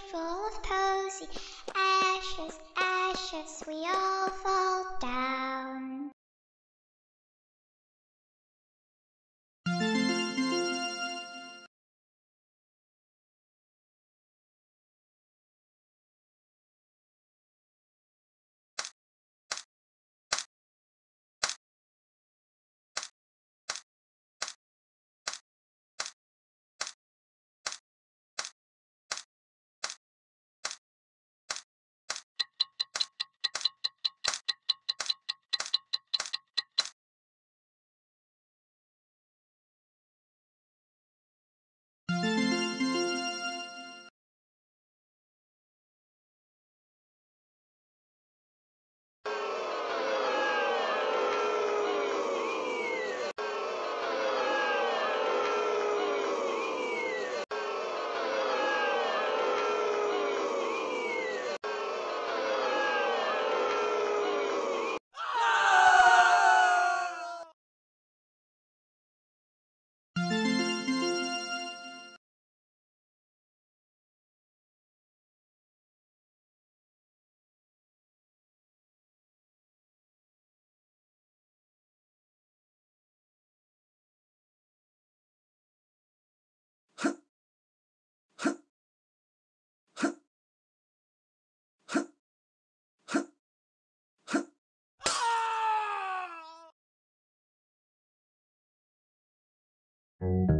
full of posy. Ashes, ashes, we all fall. Thank